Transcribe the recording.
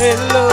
hello.